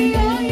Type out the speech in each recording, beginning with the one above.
the end.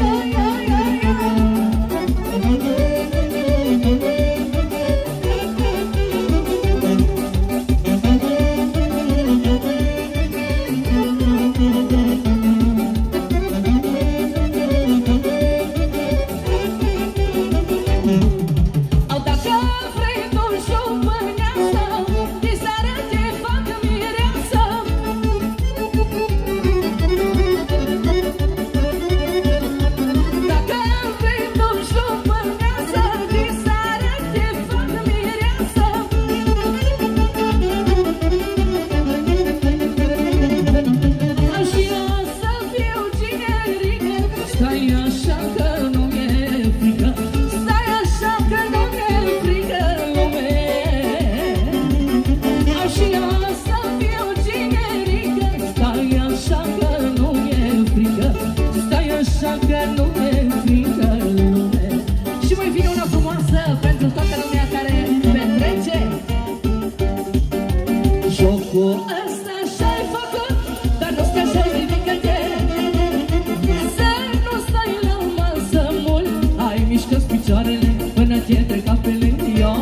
fiertă ca pe lângă ea,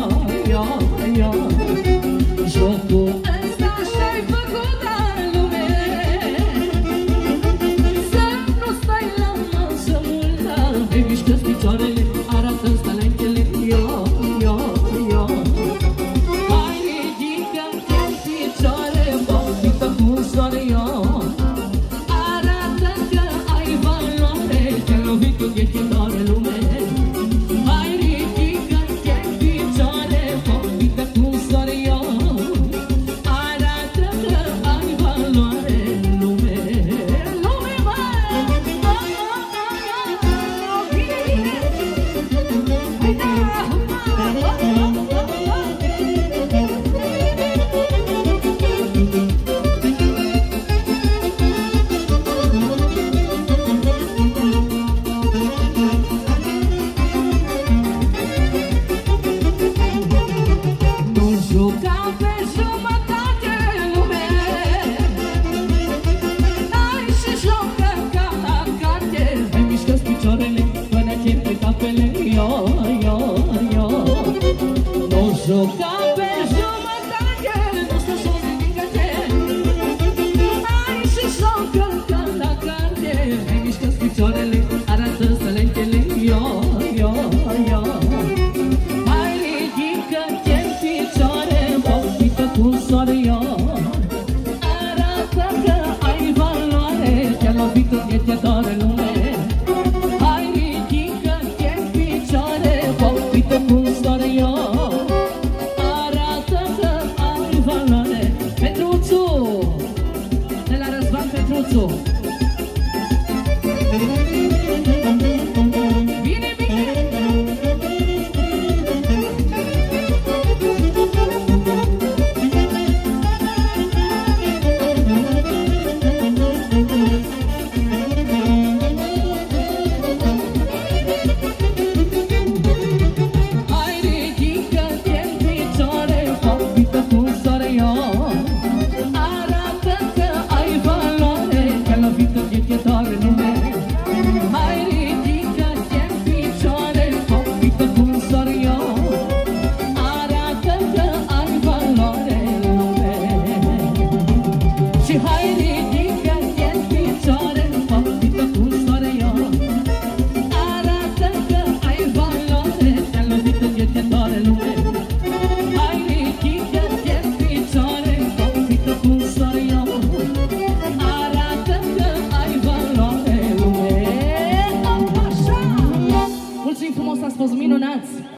ea, Jocul ăsta și-ai făcut al lume. Să nu stai la masă mult, te mișcă-ți picioarele So.